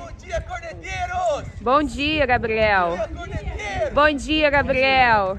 Bom dia, corneteiros! Bom dia, Gabriel. Bom dia! Bom dia, Gabriel.